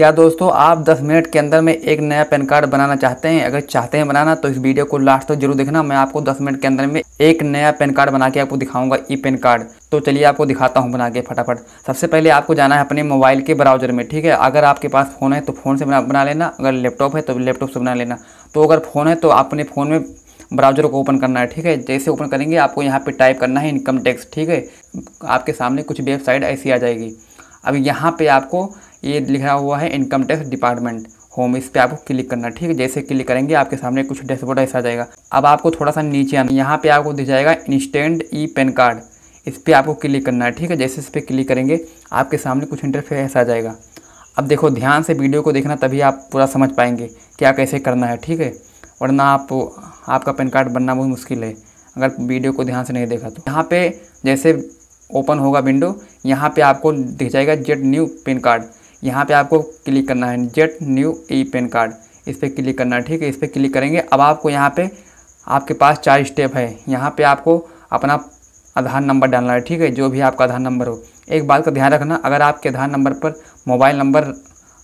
क्या दोस्तों आप 10 मिनट के अंदर में एक नया पैन कार्ड बनाना चाहते हैं? अगर चाहते हैं बनाना तो इस वीडियो को लास्ट तक तो ज़रूर देखना। मैं आपको 10 मिनट के अंदर में एक नया पैन कार्ड बना के आपको दिखाऊँगा ई पैन कार्ड। तो चलिए आपको दिखाता हूँ बना के फटाफट। सबसे पहले आपको जाना है अपने मोबाइल के ब्राउज़र में ठीक है? अगर आपके पास फ़ोन है तो फ़ोन से बना, बना लेना। अगर लैपटॉप है तो लैपटॉप से बना लेना। तो अगर फ़ोन है तो अपने फ़ोन में ब्राउज़र को ओपन करना है ठीक है? जैसे ओपन करेंगे आपको यहाँ पे टाइप करना है इनकम टैक्स ठीक है? आपके सामने कुछ वेबसाइट ऐसी आ जाएगी। अब यहाँ पे आपको ये लिखा हुआ है इनकम टैक्स डिपार्टमेंट। होम इस पर आपको क्लिक करना ठीक है? जैसे क्लिक करेंगे, आपके सामने कुछ डैशबोर्ड ऐसा आ जाएगा। अब आपको थोड़ा सा नीचे आना यहाँ पे आपको दिख जाएगा इंस्टेंट ई पेन कार्ड। इस पर आपको क्लिक करना है, ठीक है? जैसे इस पर क्लिक करेंगे, आपके सामने कुछ इंटरफेस आ जाएगा। अब देखो, ध्यान से वीडियो को देखना, तभी आप पूरा समझ पाएँगे क्या कैसे करना है, ठीक है? वरना आप, आपका पैन कार्ड बनना बहुत मुश्किल है, अगर वीडियो को ध्यान से नहीं देखा तो। यहाँ पे जैसे ओपन होगा विंडो, यहाँ पे आपको दिख जाएगा जेट न्यू पेन कार्ड। यहाँ पे आपको क्लिक करना है get new e PAN card. इस पर क्लिक करना है, ठीक है? इस पर क्लिक करेंगे। अब आपको यहाँ पे आपके पास चार स्टेप है। यहाँ पे आपको अपना आधार नंबर डालना है, ठीक है? जो भी आपका आधार नंबर हो। एक बात का ध्यान रखना, अगर आपके आधार नंबर पर मोबाइल नंबर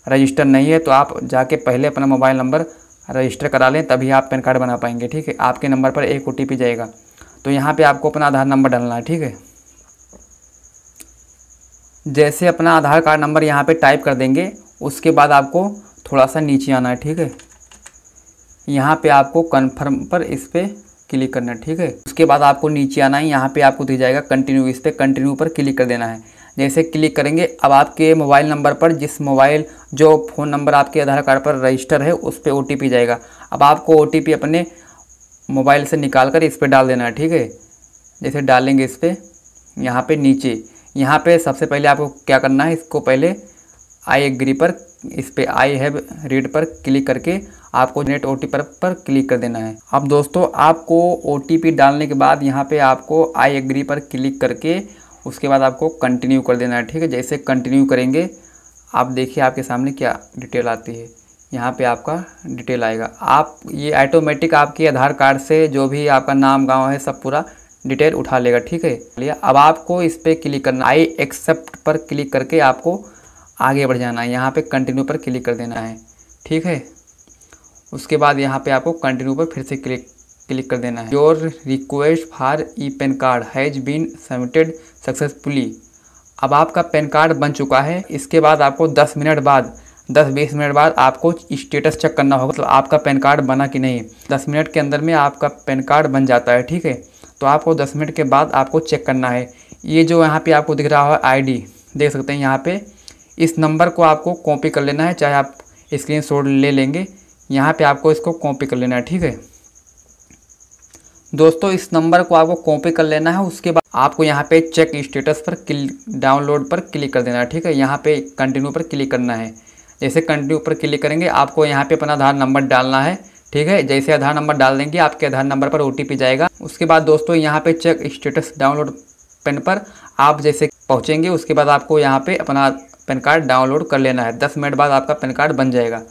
रजिस्टर नहीं है तो आप जाके पहले अपना मोबाइल नंबर रजिस्टर करा लें, तभी आप पैन कार्ड बना पाएँगे, ठीक है? आपके नंबर पर एक ओटीपी जाएगा। तो यहाँ पर आपको अपना आधार नंबर डालना है, ठीक है? जैसे अपना आधार कार्ड नंबर यहाँ पे टाइप कर देंगे, उसके बाद आपको थोड़ा सा नीचे आना है, ठीक है? यहाँ पे आपको कन्फर्म पर इस पर क्लिक करना है, ठीक है? उसके बाद आपको नीचे आना है, यहाँ पे आपको दिख जाएगा कंटिन्यू इस पर कंटिन्यू पर क्लिक कर देना है। जैसे क्लिक करेंगे, अब आपके मोबाइल नंबर पर जिस मोबाइल जो फ़ोन नंबर आपके आधार कार्ड पर रजिस्टर है, उस पर ओ जाएगा। अब आपको ओटीपी अपने मोबाइल से निकाल कर इस पर डाल देना है, ठीक है? जैसे डालेंगे इस पर यहाँ पर नीचे। यहाँ पे सबसे पहले आपको क्या करना है इसको पहले आई एग्री पर इस पर आई हैव रीड पर क्लिक करके आपको नेट ओ पर, पर क्लिक कर देना है। अब दोस्तों आपको ओटीपी डालने के बाद यहाँ पे आपको आई एग्री पर क्लिक करके उसके बाद आपको कंटिन्यू कर देना है ठीक है? जैसे कंटिन्यू करेंगे आप देखिए आपके सामने क्या डिटेल आती है। यहाँ पे आपका डिटेल आएगा। आप ये ऑटोमेटिक आपके आधार कार्ड से जो भी आपका नाम गाँव है सब पूरा डिटेल उठा लेगा, ठीक है? लिया अब आपको इस पर क्लिक करना, आई एक्सेप्ट पर क्लिक करके आपको आगे बढ़ जाना है। यहाँ पे कंटिन्यू पर क्लिक कर देना है, ठीक है? उसके बाद यहाँ पे आपको कंटिन्यू पर फिर से क्लिक क्लिक कर देना है। Your request for e PAN card has been submitted successfully अब आपका पेन कार्ड बन चुका है। इसके बाद आपको 10 मिनट बाद 10-20 मिनट बाद आपको स्टेटस चेक करना होगा। मतलब तो आपका पैन कार्ड बना कि नहीं? 10 मिनट के अंदर में आपका पैन कार्ड बन जाता है, ठीक है? तो आपको 10 मिनट के बाद आपको चेक करना है। ये जो यहाँ पे आपको दिख रहा है आईडी देख सकते हैं यहाँ पे। इस नंबर को आपको कॉपी कर लेना है, चाहे आप स्क्रीन ले लेंगे। यहाँ पे आपको इसको कॉपी कर लेना है, ठीक है? दोस्तों, इस नंबर को आपको कॉपी कर लेना है, उसके बाद आपको यहाँ पे चेक स्टेटस पर क्लिक डाउनलोड पर क्लिक कर देना है, ठीक है? यहाँ पे कंटिन्यू पर क्लिक करना है। जैसे कंटिन्यू पर क्लिक करेंगे, आपको यहाँ पे अपना आधार नंबर डालना है। ठीक है? जैसे आधार नंबर डाल देंगे, आपके आधार नंबर पर ओटीपी जाएगा। उसके बाद दोस्तों, यहाँ पे चेक स्टेटस डाउनलोड पेन पर आप जैसे पहुँचेंगे, उसके बाद आपको यहाँ पे अपना पैन कार्ड डाउनलोड कर लेना है। दस मिनट बाद आपका पैन कार्ड बन जाएगा।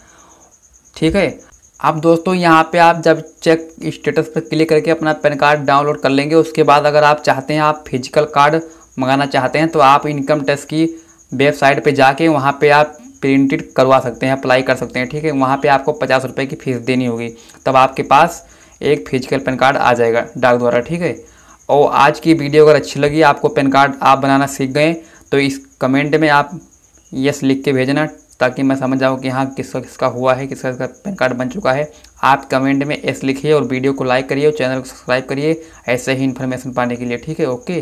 ठीक है? अब दोस्तों, यहाँ पे आप जब चेक स्टेटस पर क्लिक करके अपना पैन कार्ड डाउनलोड कर लेंगे, उसके बाद अगर आप चाहते हैं, आप फ़िज़िकल कार्ड मंगाना चाहते हैं तो आप इनकम टैक्स की वेबसाइट पे जाके वहाँ पे आप प्रिंटेड करवा सकते हैं अप्लाई कर सकते हैं, ठीक है? वहाँ पे आपको पचास रुपये की फ़ीस देनी होगी। तब आपके पास एक फ़िज़िकल पैन कार्ड आ जाएगा डाक द्वारा, ठीक है? और आज की वीडियो अगर अच्छी लगी, आपको पैन कार्ड आप बनाना सीख गए तो इस कमेंट में आप यस लिख के भेजना, ताकि मैं समझ जाऊँ कि हाँ किसका किसका हुआ है, किसका किसका पैन कार्ड बन चुका है। आप कमेंट में एस लिखिए और वीडियो को लाइक करिए और चैनल को सब्सक्राइब करिए, ऐसे ही इन्फॉर्मेशन पाने के लिए, ठीक है? ओके